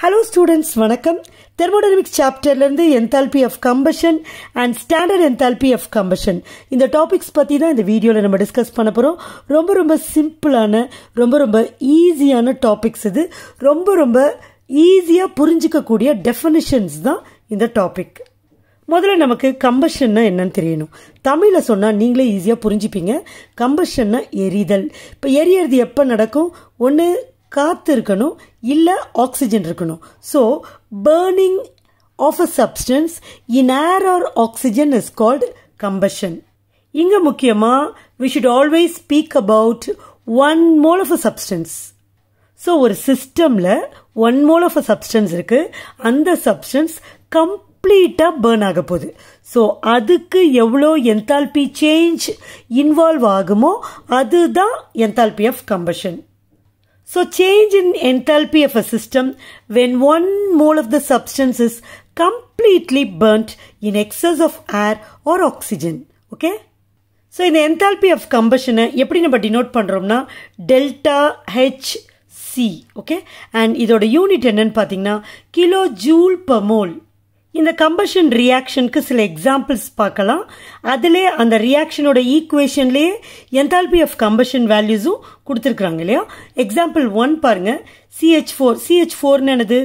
Hello students வணக்கம். Thermodynamics சாப்டர்லேருந்து enthalpy of combustion and standard enthalpy of combustion இந்த topics பற்றி தான் இந்த வீடியோவில் நம்ம டிஸ்கஸ் பண்ண போகிறோம் ரொம்ப ரொம்ப சிம்பிளான ரொம்ப ரொம்ப ஈஸியான டாபிக்ஸ் இது. ரொம்ப ரொம்ப ஈஸியாக புரிஞ்சிக்கக்கூடிய டெஃபனிஷன்ஸ் தான் இந்த டாபிக் முதல்ல நமக்கு கம்பஷன்னா என்னன்னு தெரியணும். தமிழில் சொன்னால் நீங்களே ஈஸியாக புரிஞ்சுப்பீங்க. கம்பஷன்னா எரிதல். இப்போ எரியறது எப்போ நடக்கும்? ஒன்று காற்று இருக்கணும் இல்லை ஆக்சிஜன் இருக்கணும். So burning of a substance in air or oxygen is called combustion இங்கே முக்கியமாக we should always speak about one mole of a substance so ஒரு சிஸ்டமில் one mole of a substance இருக்குது அந்த சப்ஸ்டன்ஸ் கம்ப்ளீட்டாக பேர்ன் ஆக போகுது. ஸோ அதுக்கு எவ்வளோ என்தால்பி சேஞ்ச் இன்வால்வ் ஆகுமோ அதுதான் enthalpy of combustion So change in enthalpy of a system when one mole of the substance is completely burnt in excess of air or oxygen. Okay? So இந்த enthalpy of கம்பஷனை எப்படி நம்ம denote பண்ணுறோம்னா delta H C okay and இதோட unit என்னன்னு பார்த்தீங்கன்னா kilo joule per mole இந்த combustion ரியாக்ஷனுக்கு சில எக்ஸாம்பிள்ஸ் பார்க்கலாம். அதிலே அந்த ரியாக்ஷனோட ஈக்குவேஷன்லேயே என்தால்பி ஆஃப் கம்பஷன் வேல்யூஸும் கொடுத்துருக்குறாங்க இல்லையா? எக்ஸாம்பிள் ஒன் பாருங்க. சிஹெச் ஃபோர் சிஹெச் ஃபோர்னு என்னது?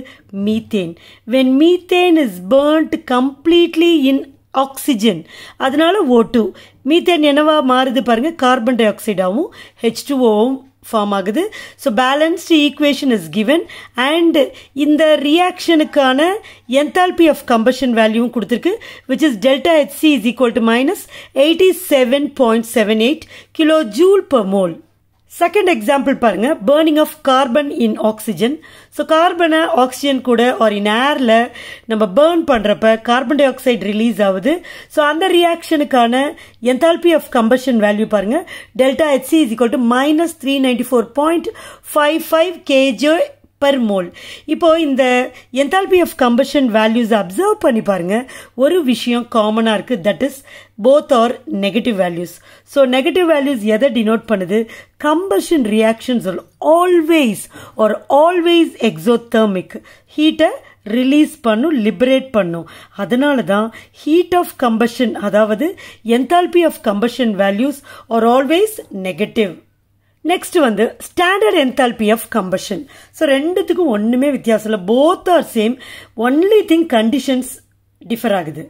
Methane when methane is burnt completely in oxygen அதனால ஓ டூ மீத்தேன் என்னவா மாறுது பாருங்க? கார்பன் டை ஆக்சைடாகவும் ஹெச் டூஓவும் ஃபார்ம் ஆகுது. So balanced equation is given and இந்த ரியாக்ஷனுக்கான என்தால்பி ஆஃப் கம்பஷன் வேல்யூவும் கொடுத்துருக்கு which is delta HC is equal to minus eighty seven point seven eight kilo joule per mole second example பாருங்க. Burning of carbon in oxygen so கார்பனை oxygen கூட or in ஏரில் நம்ம burn பண்ணுறப்ப carbon dioxide release ஆகுது. So அந்த ரியாக்ஷனுக்கான enthalpy of combustion value பாருங்க. Delta HC is equal to minus three ninety four point five five KG per mole இப்போது இந்த என்தால்பி ஆஃப் கம்பஷன் வேல்யூஸை அப்சர்வ் பண்ணி பாருங்கள் ஒரு விஷயம் காமனாக இருக்குது that is both are negative values so negative values எதை டினோட் பண்ணுது? Combustion reactions always are always exothermic ஹீட்டை ரிலீஸ் பண்ணும் லிபரேட் பண்ணும். அதனால தான் ஹீட் ஆஃப் கம்பஷன் அதாவது enthalpy of combustion values are always negative next வந்து standard enthalpy of combustion so ரெண்டுத்துக்கும் ஒன்றுமே வித்தியாசம் இல்லை. Both are same only thing conditions differ ஆகுது.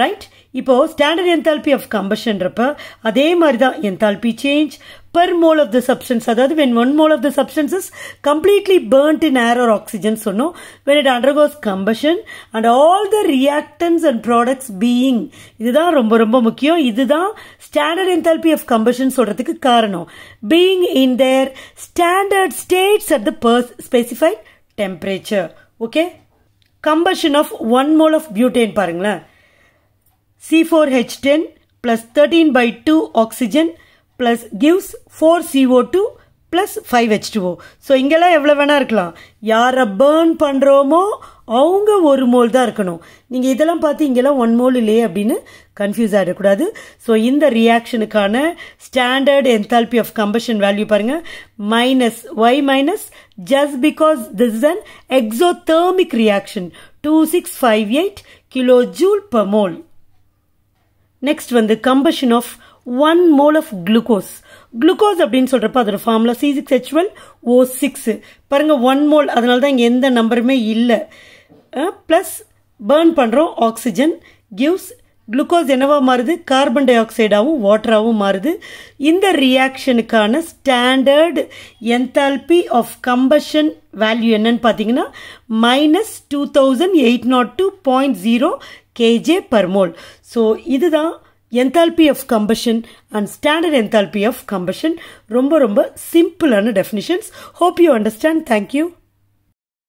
ரைட் இப்போது ஸ்டாண்டர்ட் என்தால்பி ஆஃப் கம்பஷன்றப்ப அதே மாதிரி தான் enthalpy change per mole of the substance அதாவது when one mole of the substances completely burnt in air or oxygen சொன்னோம். When it undergoes combustion and all the reactants and products being இதுதான் ரொம்ப ரொம்ப முக்கியம். இதுதான் ஸ்டாண்டர்ட் என்தால்பி ஆஃப் கம்பஷன் சொல்றதுக்கு காரணம். Being in their standard states at the specified temperature okay combustion of one mole of butane பாருங்களேன். C four H ten plus thirteen by two oxygen plus gives four CO two plus five H two O so இங்கெல்லாம் எவ்வளோ வேணால் இருக்கலாம். யாரை burn பண்ணுறோமோ அவங்க ஒரு mole தான் இருக்கணும். நீங்கள் இதெல்லாம் பார்த்து இங்கெல்லாம் ஒன் மோல் இல்லையே அப்படின்னு கன்ஃபியூஸ் ஆகிடக்கூடாது ஸோ இந்த ரியாக்ஷனுக்கான standard enthalpy of combustion value பாருங்கள் minus why minus just because this is an exothermic reaction two six five eight kilo joule per mole next வந்து combustion of one mole of glucose glucose அப்படின்னு சொல்கிறப்ப அதோட formula C six H twelve O six பாருங்கள் one mole அதனால தான் இங்கே எந்த நம்பருமே இல்லை. ப்ளஸ் பேர்ன் பண்ணுறோம் ஆக்சிஜன் கிவ்ஸ் குளுக்கோஸ் என்னவாக மாறுது? கார்பன் டை ஆக்சைடாகவும் வாட்டராகவும் மாறுது. இந்த ரியாக்ஷனுக்கான standard enthalpy of combustion value என்னன்னு பார்த்தீங்கன்னா minus two thousand eight naught two point zero KJ per mole so இதுதான் enthalpy of combustion and standard enthalpy of combustion ரொம்ப ரொம்ப சிம்பிளான definitions hope you understand thank you